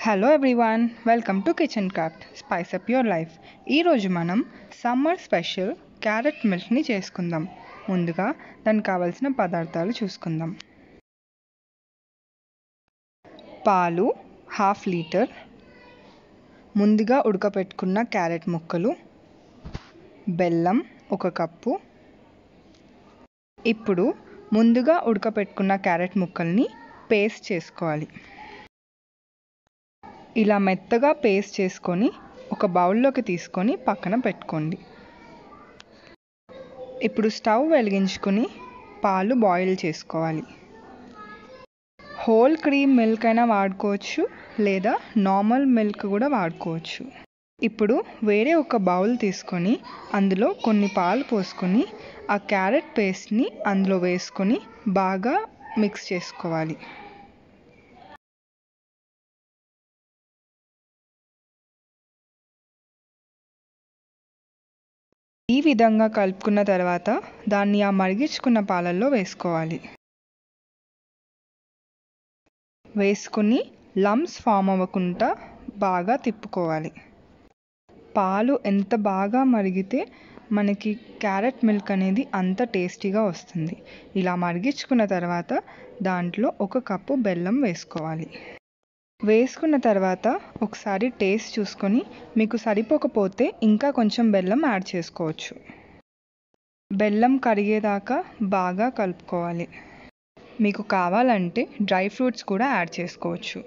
Hello everyone welcome to kitchen craft spice up your life ఈరోజు మనం summer special carrot మిల్క్ని చేసుకుందాం. ముందుగా దానికి కావాల్సిన పదార్థాలు చూసుకుందాం. పాలు హాఫ్ లీటర్ ముందుగా ఉడకపెట్టుకున్న క్యారెట్ ముక్కలు. బెల్లం ఒక కప్పు. ఇప్పుడు ముందుగా ఉడకపెట్టుకున్న క్యారెట్ ముక్కల్ని పేస్ట్ చేసుకోవాలి. ఇలా మెత్తగా పేస్ట్ చేసుకొని ఒక బౌల్లోకి తీసుకొని పక్కన పెట్టుకోండి. ఇప్పుడు స్టవ్ వెలిగించుకొని పాలు బాయిల్ చేసుకోవాలి. హోల్ క్రీమ్ మిల్క్ అయినా వాడుకోవచ్చు లేదా నార్మల్ మిల్క్ కూడా వాడుకోవచ్చు. ఇప్పుడు వేరే ఒక బౌల్ తీసుకొని అందులో కొన్ని పాలు పోసుకొని ఆ క్యారెట్ పేస్ట్ని అందులో వేసుకొని బాగా మిక్స్ చేసుకోవాలి. ఈ విధంగా కలుపుకున్న తర్వాత దాన్ని ఆ మరిగించుకున్న పాలల్లో వేసుకోవాలి. వేసుకుని లమ్స్ ఫామ్ అవ్వకుండా బాగా తిప్పుకోవాలి. పాలు ఎంత బాగా మరిగితే మనకి క్యారెట్ మిల్క్ అనేది అంత టేస్టీగా వస్తుంది. ఇలా మరిగించుకున్న తర్వాత దాంట్లో ఒక కప్పు బెల్లం వేసుకోవాలి. వేసుకున్న తర్వాత ఒకసారి టేస్ట్ చూసుకొని మీకు సరిపోకపోతే ఇంకా కొంచెం బెల్లం యాడ్ చేసుకోవచ్చు. బెల్లం కరిగేదాకా బాగా కలుపుకోవాలి. మీకు కావాలంటే డ్రై ఫ్రూట్స్ కూడా యాడ్ చేసుకోవచ్చు.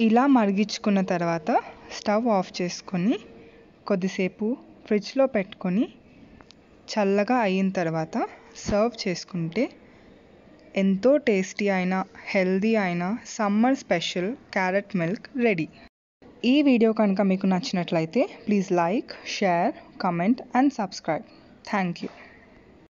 ఇలా మరిగించుకున్న తర్వాత స్టవ్ ఆఫ్ చేసుకొని కొద్దిసేపు ఫ్రిడ్జ్లో పెట్టుకొని చల్లగా అయిన తర్వాత సర్వ్ చేసుకుంటే ఎంతో టేస్టీ అయిన హెల్దీ అయిన summer special carrot milk ready. ఈ వీడియో కనుక మీకు నచ్చినట్లయితే please like share comment and subscribe. Thank you